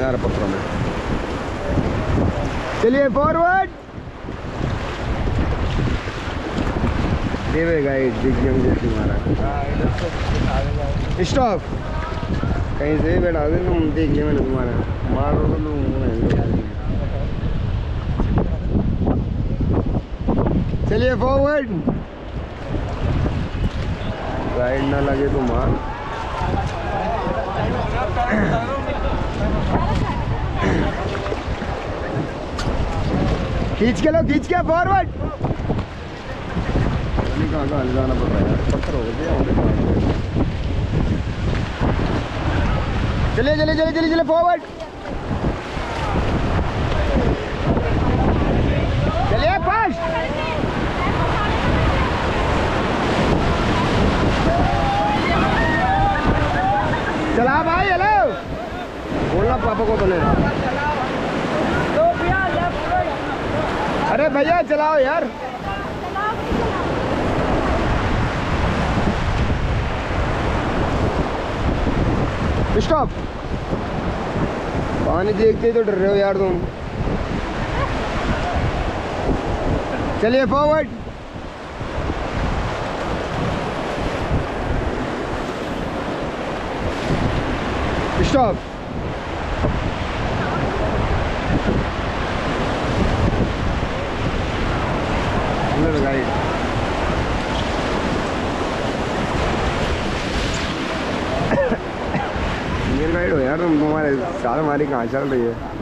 जा पत्थरों में। चलिए फॉरवर्ड देवे गाइड दिग्गम जैसे स्टॉप कहीं से भी बैठा दे तुम्हारा। मारो तो चलिए फॉरवर्ड गाइड ना लगे तो मार। खींच के लो, खींच के फॉरवर्ड कहाँ कहाँ ले जाना पड़ रहा पत्थर गए चलिए चलिए चलिए चलिए चलिए फॉरवर्ड चलिए फास्ट चला भाई हेलो बोलना पापा को बोले अरे भैया, चलाओ यार। स्टॉप पानी देखते ही तो डर रहे हो यार तुम। चलिए फॉरवर्ड स्टॉप गाइड गाइड हो यार तुम तुम्हारे साल हमारी कहाँ चल रही है